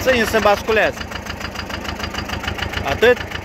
ține să basculează. Atât?